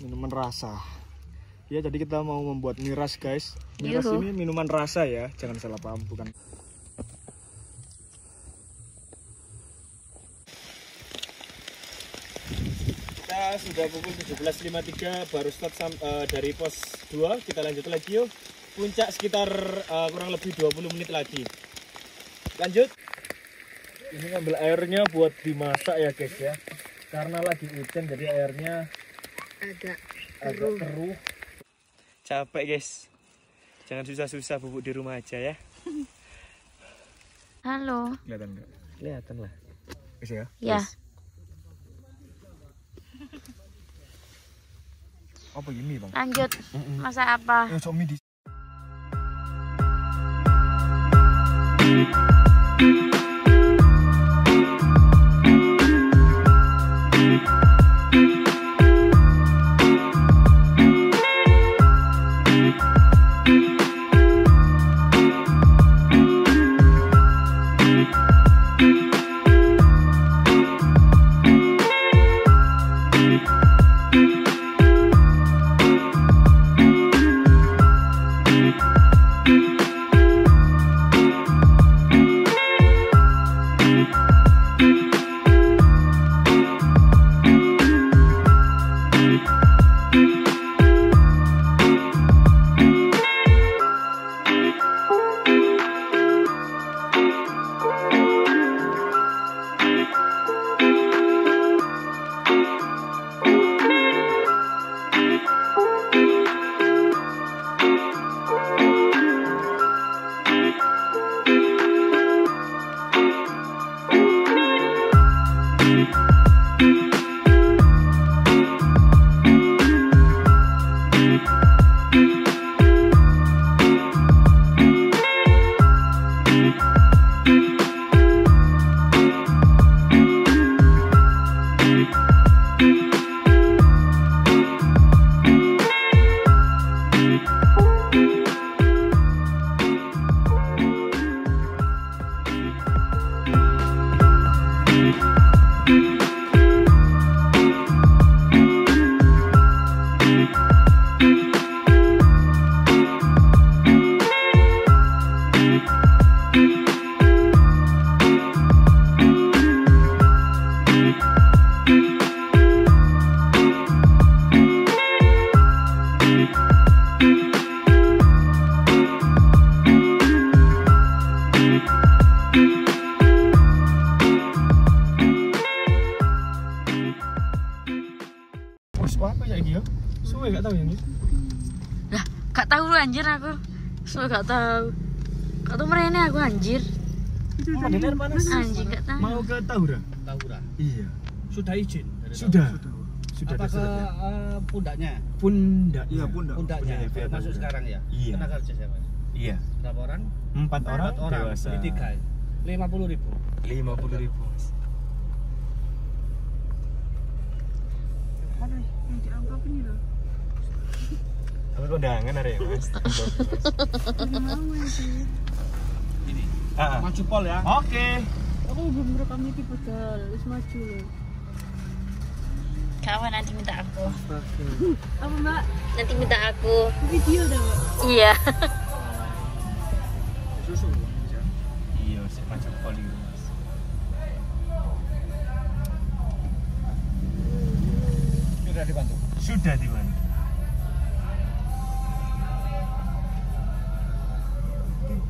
minuman rasa. Ya, jadi kita mau membuat miras, guys. Miras Yuhu. ini minuman rasa ya, jangan salah paham, bukan. Kita sudah pukul 17.53 baru start sam- eh, dari pos 2. Kita lanjut lagi yuk. Puncak sekitar eh, kurang lebih 20 menit lagi. Lanjut. Ini ngambil airnya buat dimasak ya, guys ya. Karena lagi hujan jadi airnya Agak agak keruh. Capek guys. Jangan susah-susah bubuk di rumah aja ya. Halo. Kelihatan nggak? Kelihatan lah. Guys ya. Ya. Apa ini bang? Lanjut. Masak apa? Ya tahu yang ini. Lah, gak tahu lu anjir aku. So gak tahu. Gak tahu merene aku anjir. Oh, Mandi air panas. Anjing gak tahu. Mau ke Tahura? Tahura. Iya. Sudah izin. dari Sudah. Tahura. Sudah Apa ke eh, pundaknya? Pundak. Iya, pundak. Pundaknya. Punya Via Masuk sekarang ya? Iya. Tenaga kerja siapa? Iya. Berapa orang? Empat orang, Empat orang. dewasa. Beli tiga. Lima puluh ribu. Lima puluh ribu. Tapi kondangan ada ya mas? Ini. Ah. Maju pol ya. Oke. Aku belum rekam iki padahal wis maju loh. Kawan nanti minta aku. Apa Mbak? Nanti minta aku. Video dah Mbak. Iya. Susu. Iya, sih macam poli mas. Sudah dibantu. Sudah di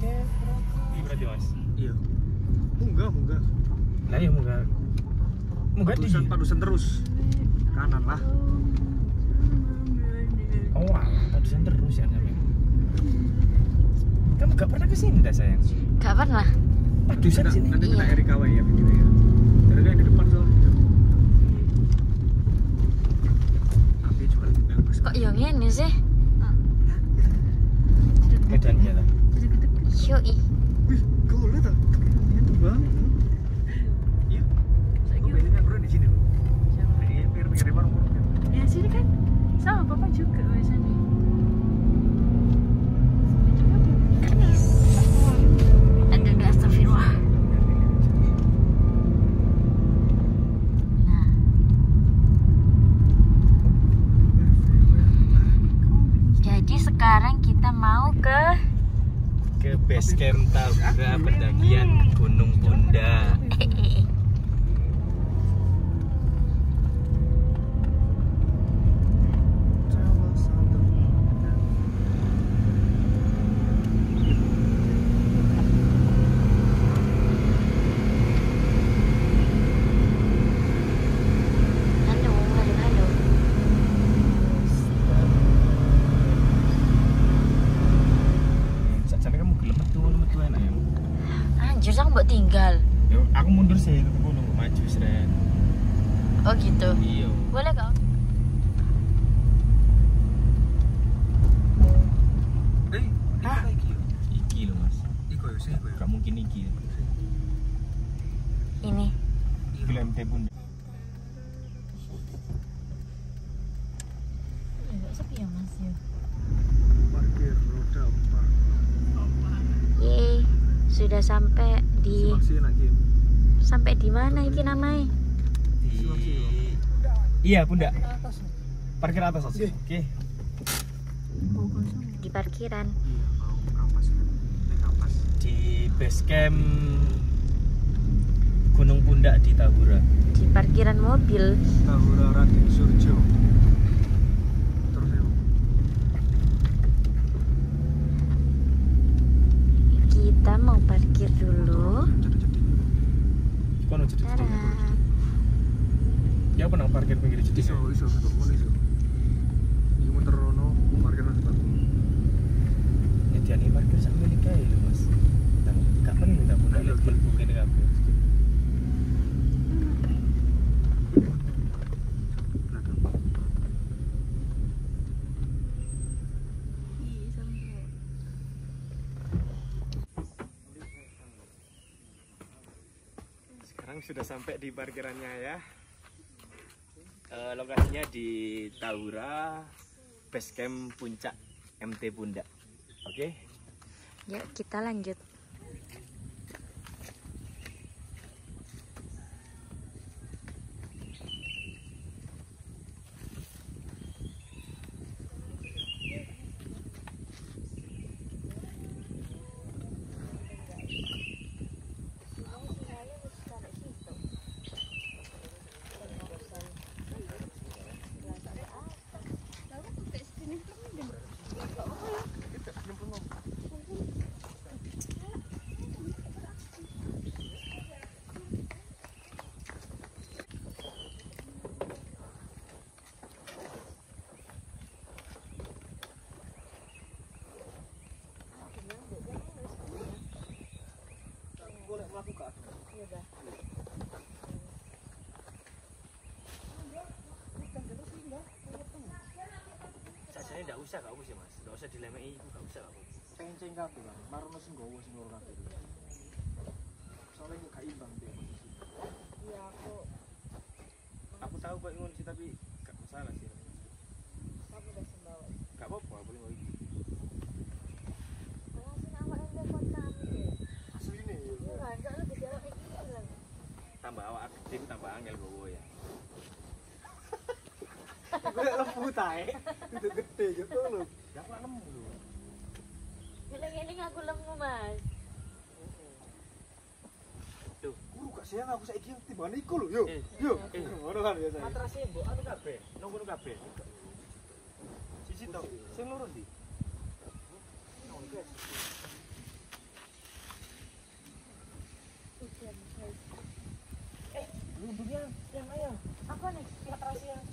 Ini berarti mas. Iya. Munggah, munggah. Lah ya munggah. Munggah di. Padusan, padusan terus. Kanan lah. Oh, alah, padusan terus ya namanya. Kamu gak pernah ke sini dah sayang? Gak pernah. Padusan sini. Nanti kita Iya. Erika ya video ya. Erika yang di depan soalnya. Tapi juga lebih bagus. Kok yang ini sih? Medannya lah. Yoi. Wih, kau lihat tak? Itu bang. Iya. Saya kira ini yang di sini loh. Ini pinggir-pinggir di warung Ya sini kan sama Bapak juga biasanya. Aduh, ke base camp Tabra pendakian Gunung Bunda. halo halo halo Sajane kamu gelem metu metu enak ya. anjir aku mbok tinggal Yo, aku mundur sih tetep nunggu maju sren. oh gitu Iya. boleh kok Eh, Hah? iki. Lho Mas. Iko ya, ya. Gak mungkin iki. ini Iki lho MT Bunda. sepi ya mas ya Parkir roda empat. Yeay, sudah sampai di sampai di mana iki namanya? Di Iya, Bunda. Parkir atas. Oke. Di parkiran. Iya, kampas. Di base camp Gunung Pundak di Tahura. Di parkiran mobil. Tahura Raden Surjo. Terus ya. Kita mau parkir dulu. Cedek-cedek. Kono jadi. Tada. Ya apa nang parkir pinggir jadi. Iso, iso, iso, ngono iso. Iki muter rono, parkir nang depan. Nyediani parkir sak milik ae lho, Mas. Dan gak penting tak Ayo, lihat mlebu kene kabeh. Sekarang sudah sampai di parkirannya ya. Eh, lokasinya di Tahura, base camp puncak MT Bunda. Oke. Yuk kita lanjut. Penceng kabeh kan. Marono sing gowo sing loro kabeh. Soalnya gak imbang dia posisi. Aku tahu kok ngono sih tapi gak masalah sih. Gak apa-apa, boleh mau iki. Asline ya. Tambah awak gede tambah angel gowo ya. Gue lembu tae. Itu gede gitu lho. Ya aku nemu Ngeling-ngeling aku lemu mas. Duh, Guru gak sayang aku saiki timbangane iku lho. Yo. Eh, Yo. eh. Ngono kan biasa. matrasnya mbok anu kabeh, nunggu kabeh. Sisi to, sing loro ndi? Lumbungnya yang ayam. Apa nih? Matrasnya ayam.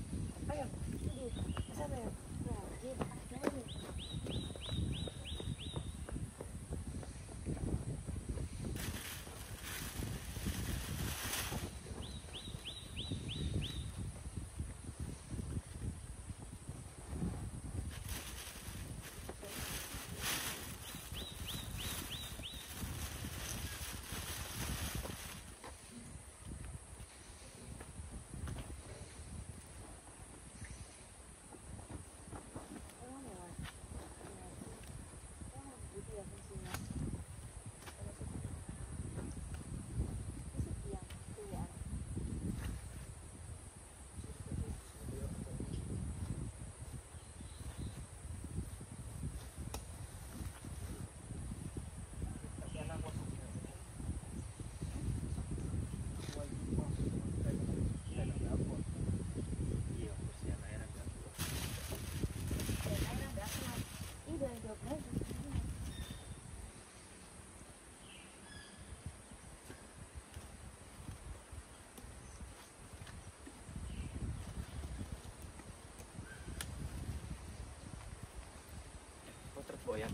goyang.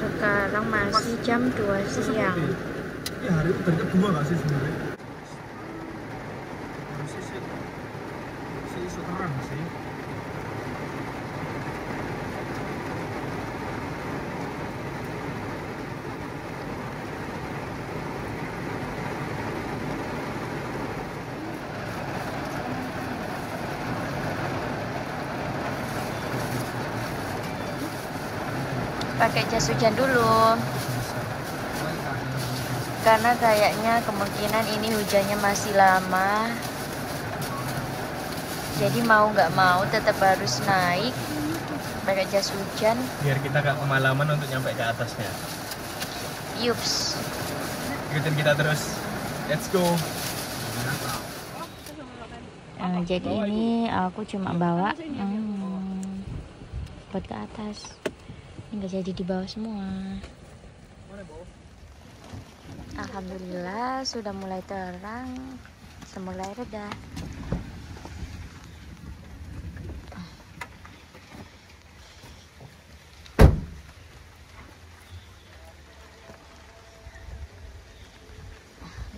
Sekarang masih jam 2 siang. Ya hari itu kedua gak sih sebenarnya? Pakai jas hujan dulu. Karena kayaknya kemungkinan ini hujannya masih lama. Jadi mau nggak mau tetap harus naik pakai jas hujan. Biar kita gak kemalaman untuk nyampe ke atasnya. Yups. Ikutin kita terus. Let's go. Nah, jadi ini aku cuma bawa hmm, buat ke atas. Ini nggak jadi dibawa semua. Alhamdulillah sudah mulai terang, sudah mulai reda.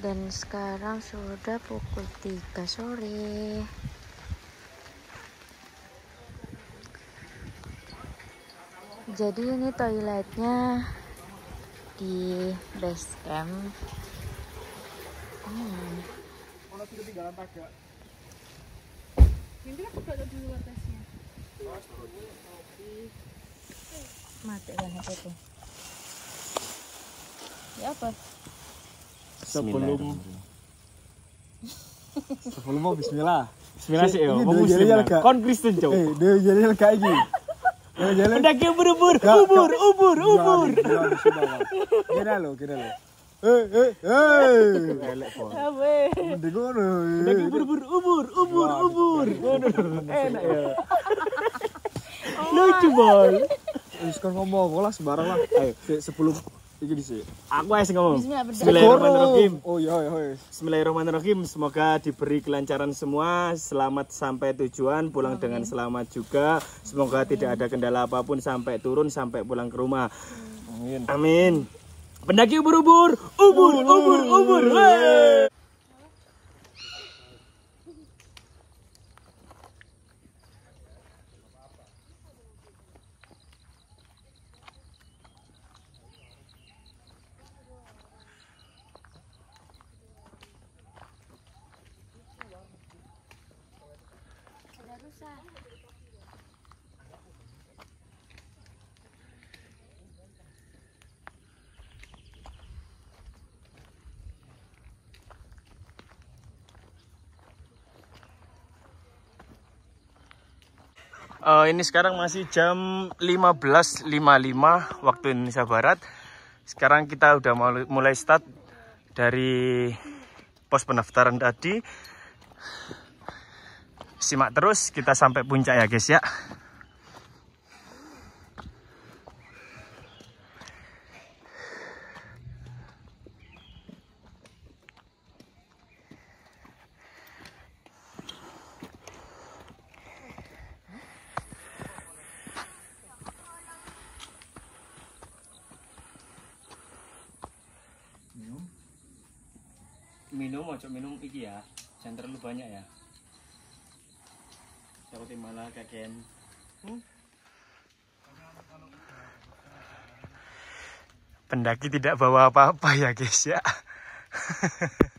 Dan sekarang sudah pukul 3 sore. Jadi ini toiletnya di base camp. Hmm. Mati kan HP tuh. Ya apa? Sebelum Sebelum mau Bismillah. Bismillah sih, dua Mau muslim agak- Kon Kristen, Cok. Eh, dia jadi kayak gini. Jadi Pendaki ubur-ubur, Gak, ubur, ubur, ubur. Kira lo, kira lo. Eh, eh, eh. Elek, Pon. Mending ngono. Pendaki ubur-ubur, ubur, ubur, ubur. Enak ya. Lucu, boy. Kon ngomong lah sembarang lah. Ayo, se- sebelum iki dhisik. Aku aja ngomong. Bismillahirrahmanirrahim. Oh iya, iya, iya. Bismillahirrahmanirrahim. Semoga diberi kelancaran semua, selamat sampai tujuan, pulang dengan selamat juga. Semoga tidak ada kendala apa pun sampai turun sampai pulang ke rumah. Amin. Amin. Pendaki ubur-ubur, ubur, ubur, ubur. Eh, ini sekarang masih jam 15.55 waktu Indonesia Barat. Sekarang kita udah mulai start dari pos pendaftaran tadi. Simak terus kita sampai puncak ya guys ya. Minum, iki ya. Jangan terlalu banyak ya. Takutnya malah kakean. Pendaki tidak bawa apa-apa ya guys ya.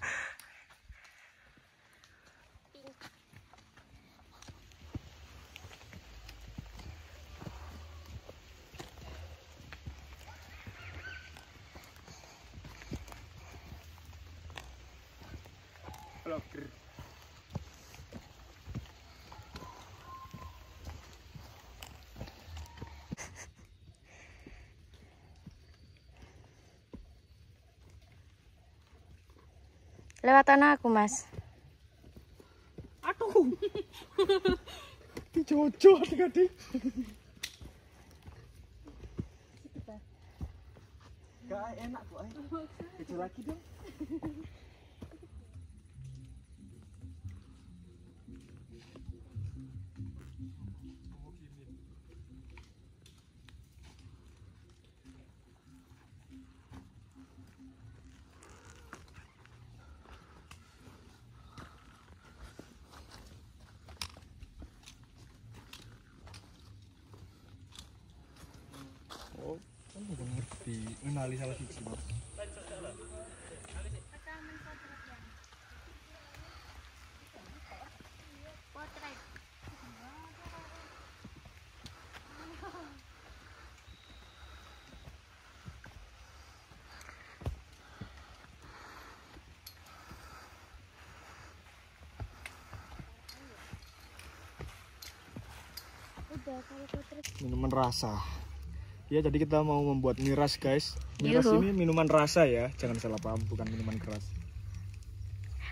Lewat tanah aku, Mas. Cocok tadi. Gak enak kok, eh. Kecil lagi dong. Nali salah siji Mas. minuman rasa ya jadi kita mau membuat miras guys miras Yuhu. ini minuman rasa ya jangan salah paham bukan minuman keras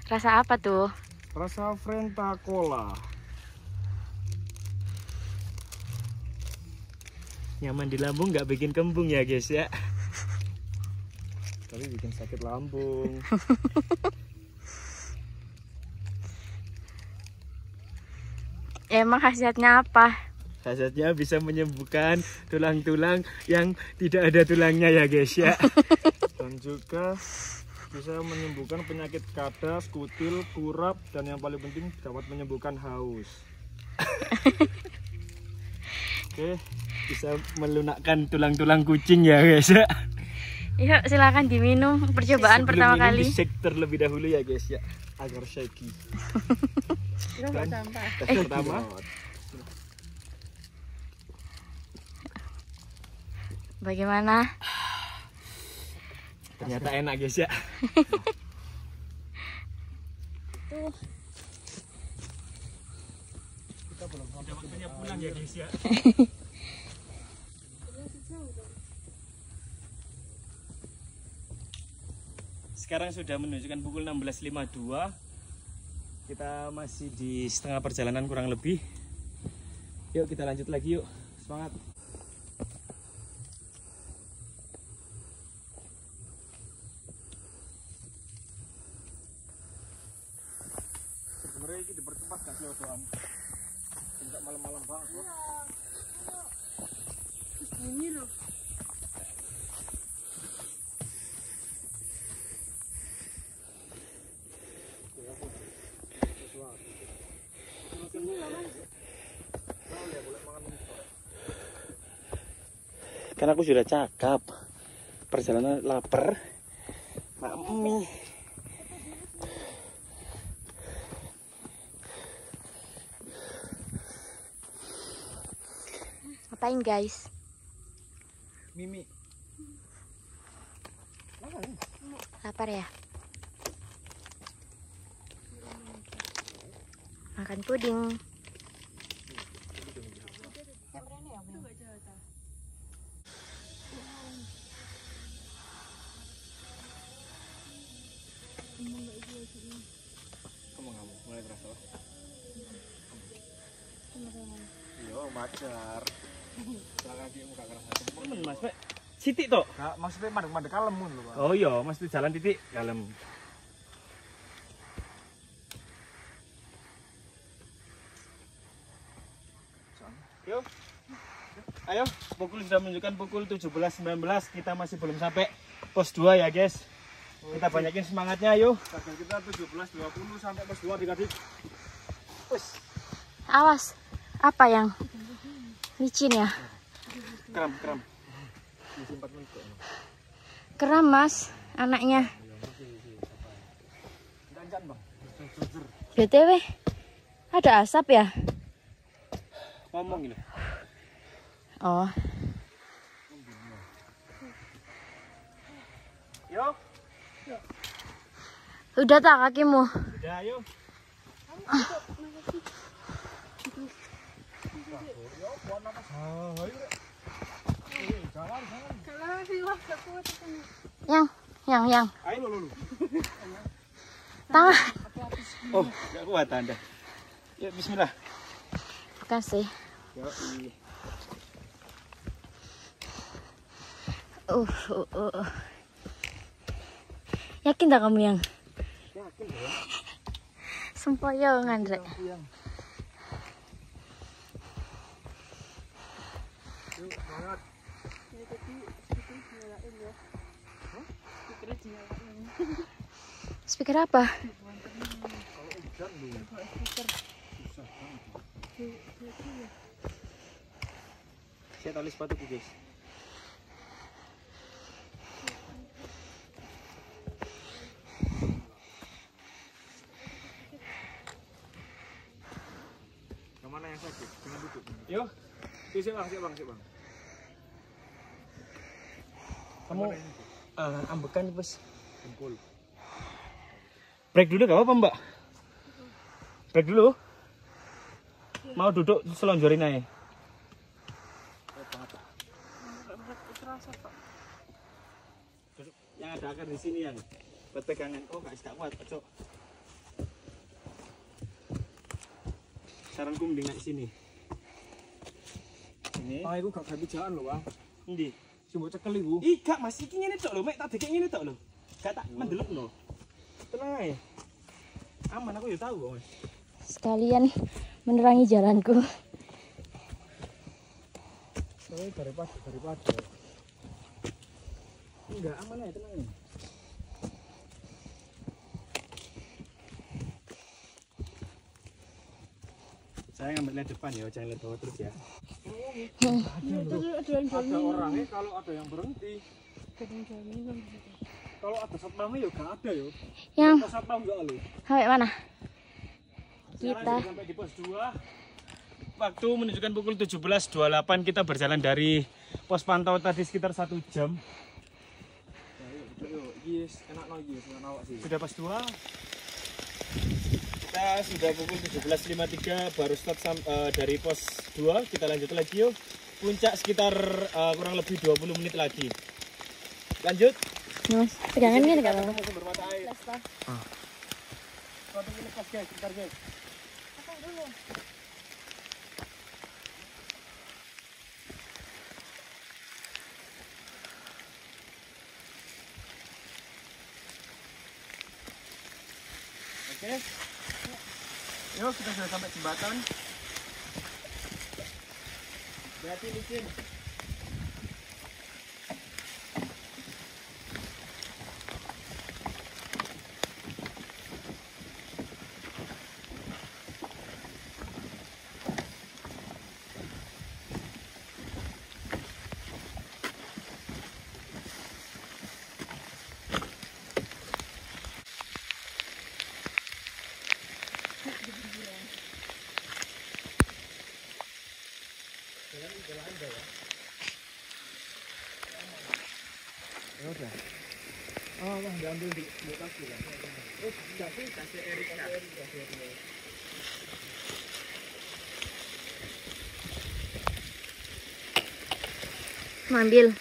Rasa apa tuh? rasa Frenta Cola Nyaman di lambung nggak bikin kembung ya guys ya. tapi bikin sakit lambung Emang khasiatnya apa? Khasiatnya bisa menyembuhkan tulang-tulang yang tidak ada tulangnya ya guys ya. dan juga bisa menyembuhkan penyakit kadas, kutil, kurap dan yang paling penting dapat menyembuhkan haus Oke, bisa melunakkan tulang-tulang kucing ya guys ya. Yuk silakan diminum percobaan Sebelum pertama minum, kali. di shake terlebih dahulu ya guys ya. agar shaky sampah. Tes pertama. Bagaimana? Ternyata enak guys ya. Udah waktunya pulang ya guys ya. Sekarang sudah menunjukkan pukul 16.52 Kita masih di setengah perjalanan kurang lebih Yuk kita lanjut lagi yuk Semangat enggak malam-malam banget loh. Ini loh. Karena aku sudah cakap Perjalanan lapar Mami Ngapain guys? Mimi Lapar ya? Makan puding. Maksudnya mandek-mandek kalemun loh pak. Oh iya mesti jalan titik dalam Yuk Ayo, pukul sudah menunjukkan pukul 17.19 Kita masih belum sampai pos 2 ya guys. Kita banyakin semangatnya yuk target kita 17 20 sampai pos 2 dikasih. Awas. Apa yang licin ya? Kram, kram Keram mas, anaknya. BTW, ada asap ya? Ngomong ini Oh, Yuk, udah tak kakimu? udah yuk Kalau sih wah gak kuat kan. Yang, yang, yang. ayo lo lo Tangan. Oh, gak kuat anda Yuk, bismillah Bukan sih. Yuk, Uh, uh, uh. uh. Yakin tak kamu yang? Yakin dong Sempoyongan, Rek. Ya speaker apa? Saya tali sepatu guys. Yang mana yang sakit? Jangan duduk. Yuk. Yuk sih bang, sih bang, sih bang. Kamu eh, ambekan bos. Kumpul. Break dulu gak apa mbak? Break dulu. Mau duduk selonjorin aja. Yang ada akar di sini yang buat pegangan. Oh gak gak kuat, cok. Saranku mending naik sini. Ini. Ah, iku gak gawe jalan lho, Bang. Endi? Sing mbok cekel iku. Ih, gak Mas, iki ngene tok lho, mek tak dekek ngene tok lho. Gak tak mendelep lho. Tenang ae. Aman aku ya tahu kok. Sekalian menerangi jalanku. Soalnya daripada daripada. Enggak, aman aja, tenang aja. Saya ngambil lihat depan ya, jangan lihat bawah terus ya. Itu ada Ada orangnya kalau ada yang berhenti. Kalau ada satpamnya ya gak ada ya. Yang satpam gak lho. sampai mana? Kita. sampai di pos 2. Waktu menunjukkan pukul 17.28 kita berjalan dari pos pantau tadi sekitar satu jam. Sih. Sudah pos 2. Kita sudah pukul 17.53 baru start sam- eh, dari pos 2. Kita lanjut lagi yuk. Puncak sekitar eh, kurang lebih 20 menit lagi. Lanjut. Mas, pegangan ini. Oke. Yuk, kita sudah sampai jembatan. Berarti licin. Ah, bang, diambil di di kaki lah. Mau ambil.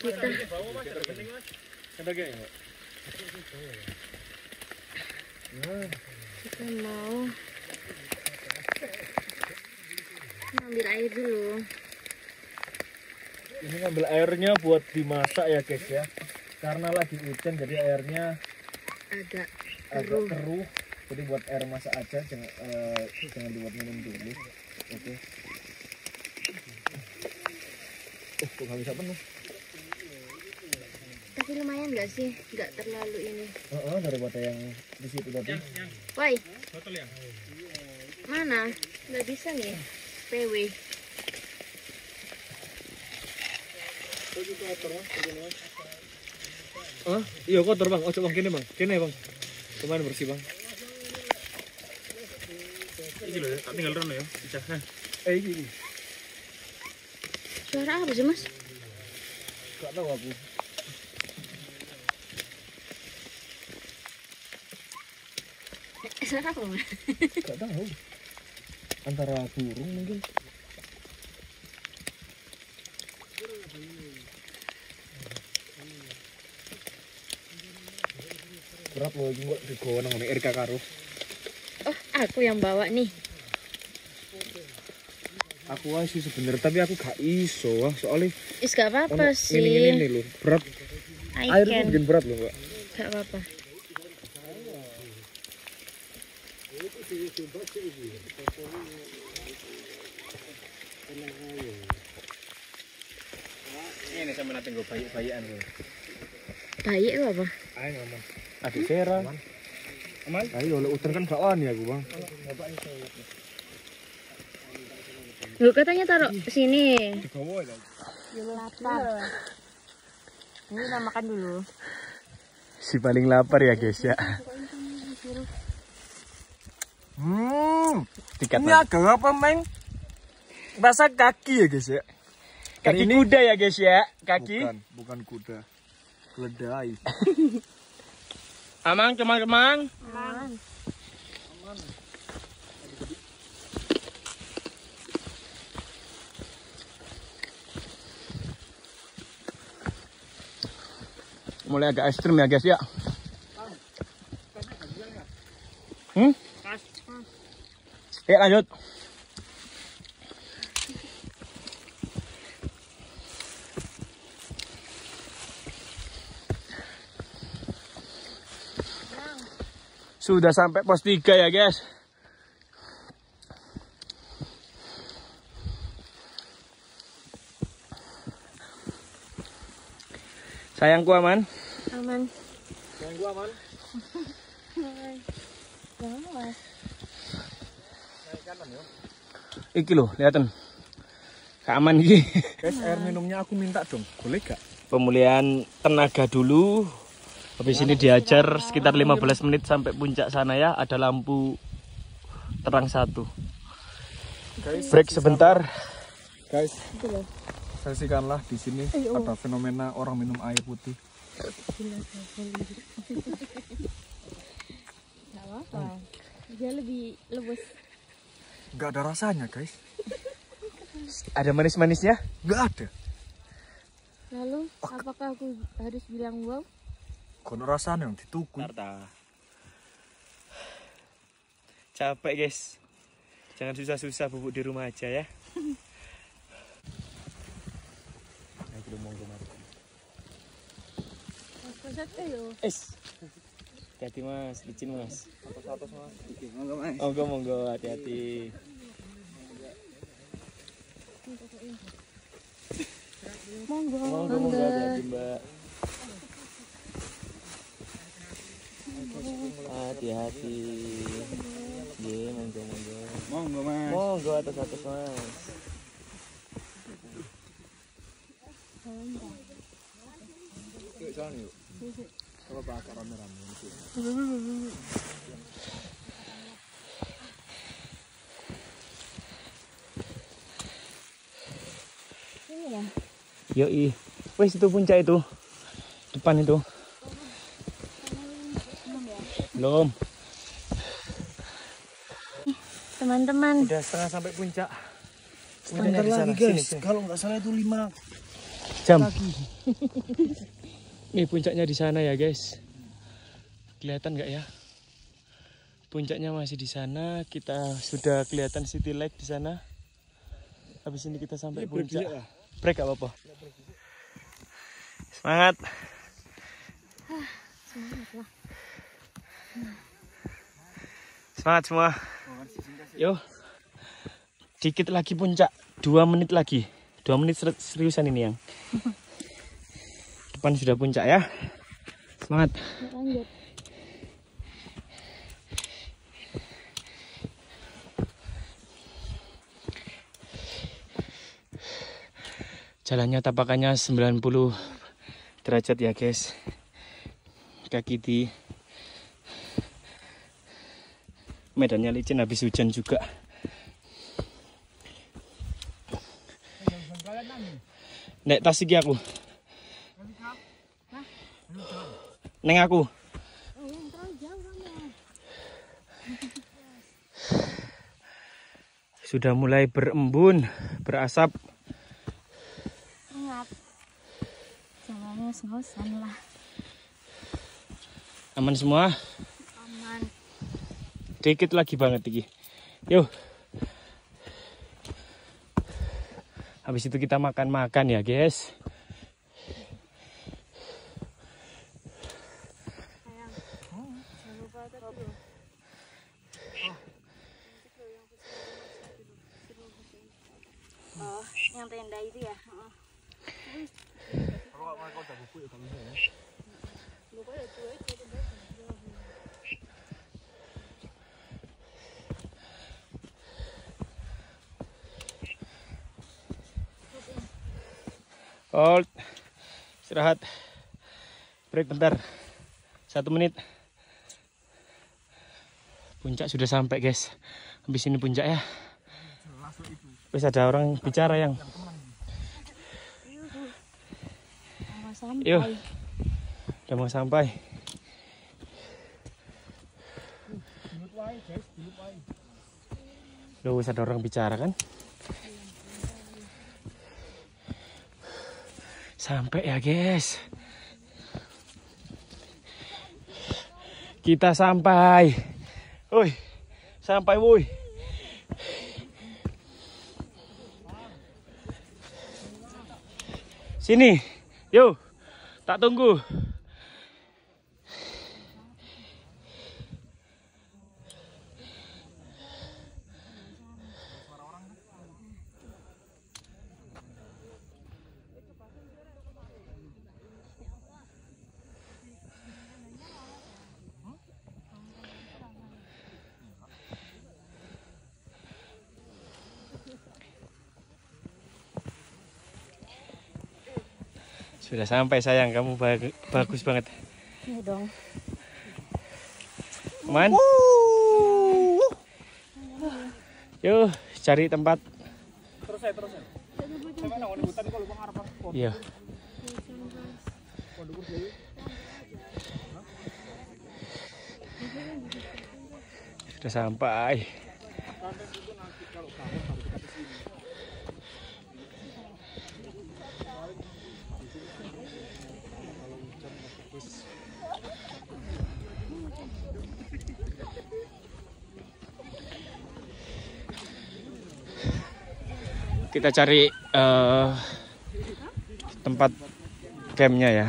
Kita kita mau ambil air dulu. Ini ngambil airnya buat dimasak ya guys ya. Karena lagi hujan jadi airnya Agak agak Keruh. Jadi buat air masak aja jangan eh, jangan dibuat minum dulu. Oke. Oh, kok nggak bisa penuh? tapi lumayan nggak sih? Nggak terlalu ini. Heeh, daripada yang di situ tadi. Woi, mana? Nggak bisa nih. PW. Ah, iya kotor bang. Oh, coba kini bang. Kini bang. Ke mana bersih bang? Ini loh, tak tinggal rono ya. Bisa. Eh, ini. Suara apa sih mas? Gak tahu aku. Eh, Suara apa mas? Gak tahu. Antara burung mungkin. Berat loh, ini kok digawa nang ngene Erika karo. Oh, aku yang bawa nih. Aku aja sih sebenernya, tapi aku gak iso wah soalnya Is gak apa-apa sih. ini ini loh berat. I Air itu can. bikin berat loh mbak. Gak apa-apa. ini sama nanti gue bayi-bayian gue. Bayi itu apa? Ayo aman. Adik Vera. Ayo oleh hutan kan gak wani aku bang. Lu katanya taruh sini. Digawa ya. Lapar. Ini kita makan dulu. Si paling lapar ya guys ya. Hmm. Tiket Ini agak apa, Meng? Rasa kaki ya, guys ya? kaki kuda ya guys ya. Kaki. Bukan, bukan kuda. Keledai. Amang teman-teman. Mulai agak ekstrim ya guys ya. Hmm? Ya lanjut. Sudah sampai pos 3 ya guys. Sayangku aman. Aman. Yang gua aman. Iki loh, lihatin. Keaman iki. Guys, air minumnya aku minta dong. Boleh gak? Pemulihan tenaga dulu. Habis ini diajar sekitar 15 menit sampai puncak sana ya. Ada lampu terang satu. Guys, Break sebentar. guys. Saksikanlah di sini ada fenomena orang minum air putih. Gak apa-apa. Dia lebih lebus. Gak ada rasanya, guys. Ada manis-manisnya? Gak ada. Lalu apakah aku harus bilang wow? Kono rasanya yang dituku. Tarta. Capek guys. Jangan susah-susah bubuk di rumah aja ya. Es. Hati-hati mas, licin mas. Monggo monggo hati-hati. Monggo. Monggo monggo hati-hati mbak. Hati-hati. Ye, monggo monggo. Monggo, Mas. Monggo atas atas mas. Yuk, jalan yuk. Coba bakar rame-rame. Yoi. Wes itu puncak itu. Depan itu. Belum. Teman-teman, Udah setengah sampai puncak. Bentar lagi, guys. Kalau nggak salah itu 5 Jam. Nih puncaknya di sana ya guys. Kelihatan nggak ya? Puncaknya masih di sana. Kita sudah kelihatan city light di sana. Habis ini kita sampai puncak. Break gak apa-apa. Semangat. Semangat semua. Yo. Dikit lagi puncak. Dua menit lagi. Dua menit ser- seriusan ini yang. Depan sudah puncak ya. Semangat. Jalannya tapakannya 90 derajat ya guys. Kaki di medannya licin habis hujan juga. Nek tas iki aku. Neng aku. Sudah mulai berembun, berasap. Ingat. Ngos-ngosan lah. Aman semua. Dikit lagi banget iki. Yuk. Habis itu kita makan-makan ya, guys. Oh, yang tenda itu ya. Oh. Hold. Istirahat. Break bentar. Satu menit. Puncak sudah sampai guys. Habis ini puncak ya. Wis ada orang bicara yang. Yuk. Udah mau sampai. Loh, ada orang bicara kan? Sampai ya, guys. Kita sampai. Woi, sampai woi. Sini. Yuk. Tak tunggu. Sudah sampai sayang, kamu bag- bagus banget. Iya dong. Man. Yuk, cari tempat. Terus saya terus. Iya. Sudah sampai. Kita cari eh, tempat campnya ya.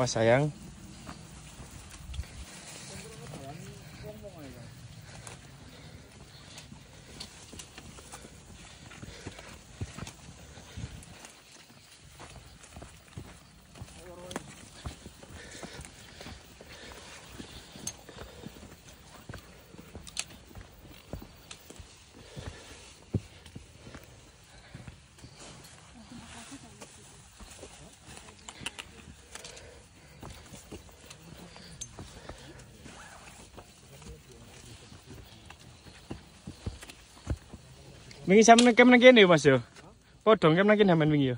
Awas sayang. Wingi sampeyan kem nang kene Mas yo. Podong kem nang kene sampeyan wingi yo.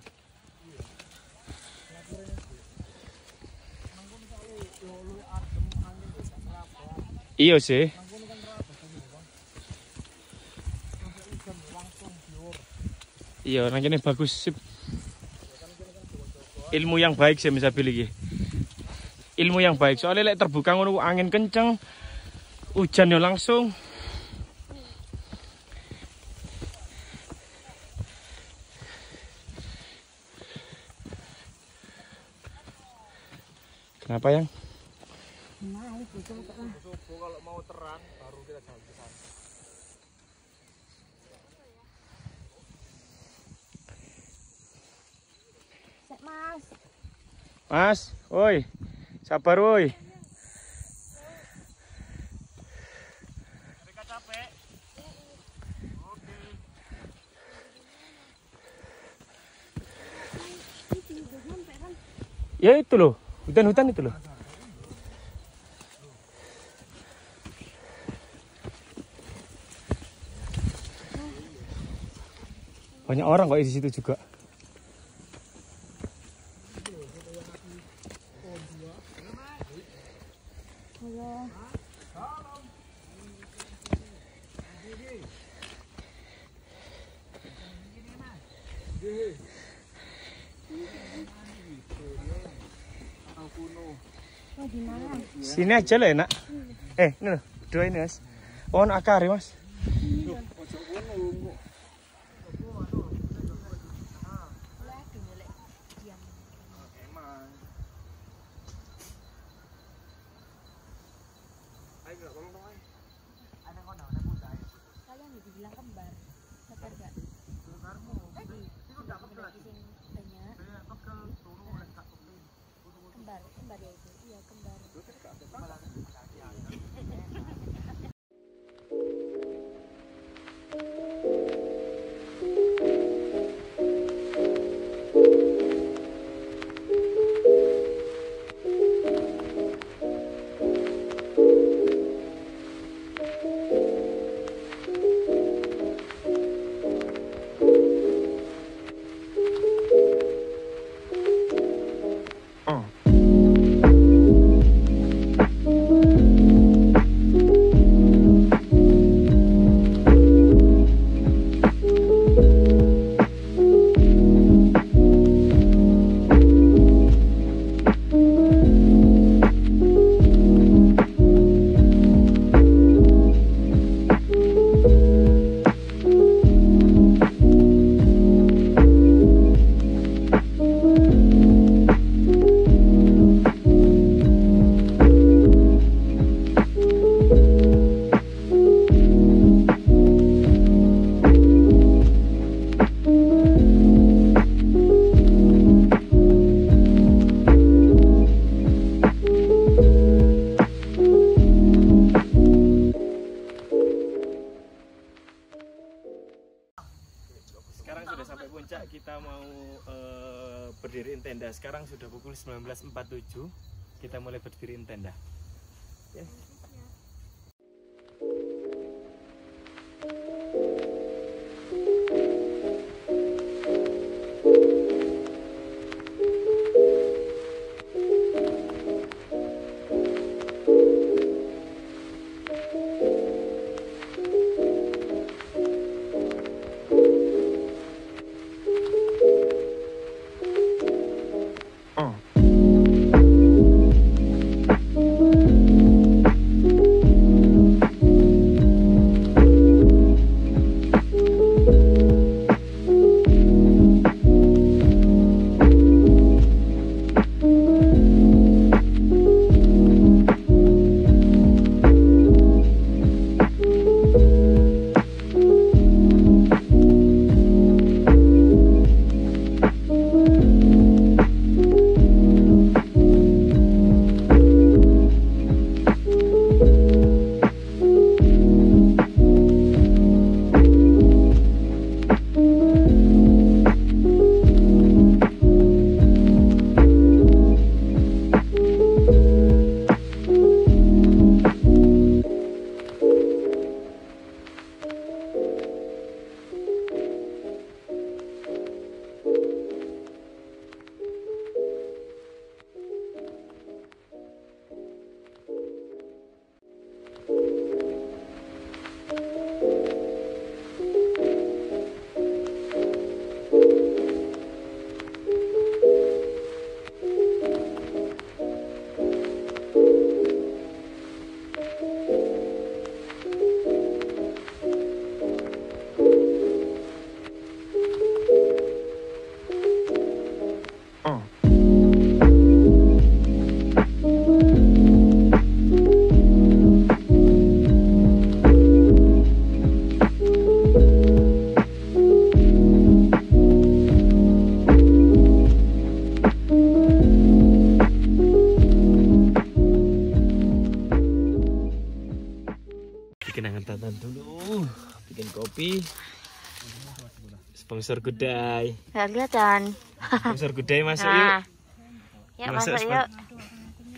Iya sih. Iya, nang kene bagus sip. Ilmu yang baik sih bisa pilih. Ilmu yang baik. Soalnya lek terbuka ngono angin kenceng, hujan yo langsung. Kenapa yang? Kalau mau terang baru kita jalan. Mas. Mas, woi. Sabar woi. Ya itu loh, hutan-hutan itu loh. Banyak orang kok di situ juga. Sini aja lah enak. Eh, ini loh, dua ini mas. Oh, nak akar ya mas. Ya. Iya. Mulai berdiriin tenda. Tatan dulu. Bikin kopi. Sponsor Gudai. Nggak kelihatan. Sponsor Gudai masuk yuk. Nah. Yuk Masuk, masuk Spon. yuk.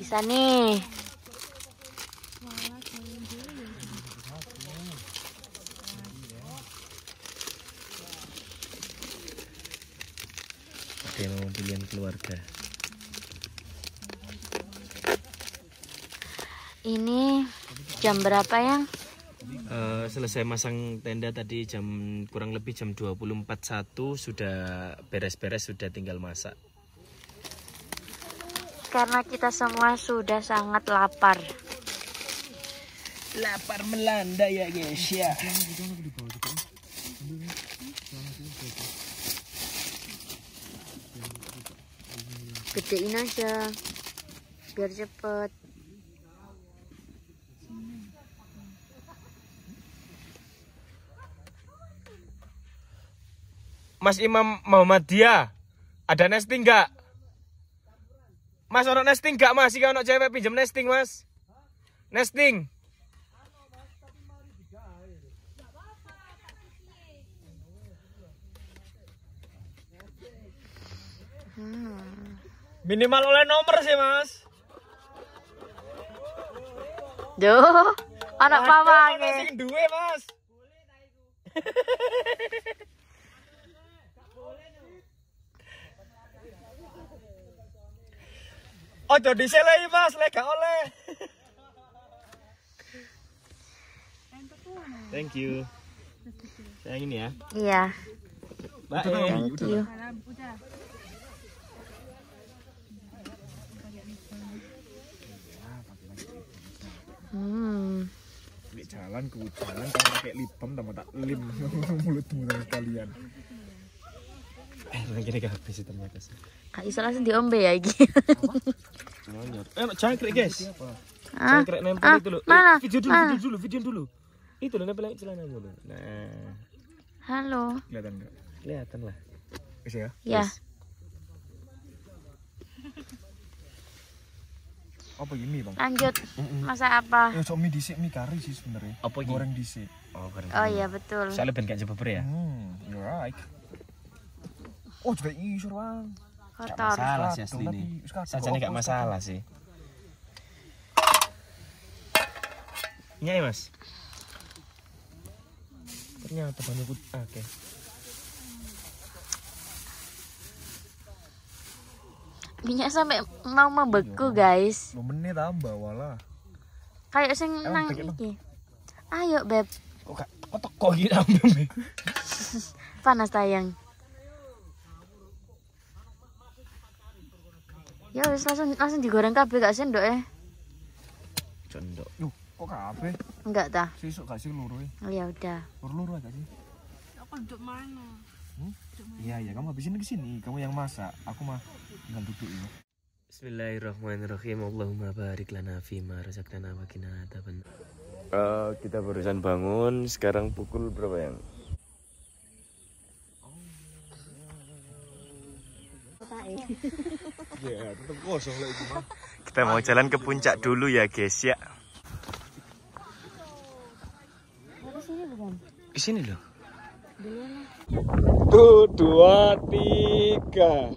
Bisa nih. pilihan keluarga. Ini jam berapa yang? Selesai masang tenda tadi jam kurang lebih jam 24.1 sudah beres-beres sudah tinggal masak. Karena kita semua sudah sangat lapar. Lapar melanda ya guys ya. Gedein aja. Biar cepet. Mas Imam Muhammadiyah, ada nesting nggak? Mas ono nesting nggak mas? Ika ono cewek pinjam nesting mas? Nesting. Minimal oleh nomor sih mas. Duh, anak Ada pamange. sing duwe mas. Ojo diselehi mas, lek gak oleh. Thank you. Yang ini ya. Iya, Baik. thank you. Hmm. Di jalan ke jalan kamu pakai lip balm tambah tak lim mulutmu sama sekalian. Eh, lagi nih habis itu sih. Kak iso langsung diombe ya iki. Eh, jangkrik guys. Ah, Jangkrik nempel ah, itu loh. Eh, mana? video dulu, Mana? video dulu, video dulu. Itu loh nempel celanamu loh. Nah, Halo. Kelihatan enggak? kelihatan lah. Wis ya. Ya, Apa ini, Bang? lanjut. Masak apa? Ya cok mie dhisik mie kari sih sebenarnya. Apa ini? Goreng dhisik. Oh, keren. Oh iya betul. Soalnya ben gak jebeber ya. Hmm, you're right. Oh, juga isur, Bang. Gak Kotor. masalah sih asli ini. Sajane gak masalah sih. Iya ya mas. Ternyata banyak kut. Oke. Minyak sampai mau membeku, guys. Lo menit tambah wala. Kayak sing nang iki. Ayo, Beb. Kok gak kok teko gitu ambil. Panas tayang. Ya wis langsung langsung digoreng kabeh gak sendok eh. Condok. Yuh, kok kabeh? Enggak ta. Sesuk gak sih loro e? Oh, ya udah. Loro-loro gak sih? Aku duduk mana? Iya, iya, kamu habisin ke sini. Kamu yang masak. Aku mah tinggal duduk ya. Bismillahirrahmanirrahim. Allahumma barik lana fima razaqtana wa qina adzaban. Eh, kita barusan bangun. Sekarang pukul berapa yang? Iya, tetep kosong lah itu mah. Kita mau jalan ke puncak dulu ya, guys ya. Di sini loh. Tuh, dua, tiga.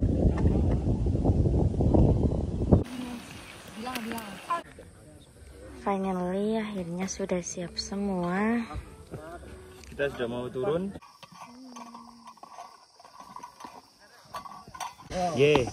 Finally akhirnya sudah siap semua. Kita sudah mau turun. Ye.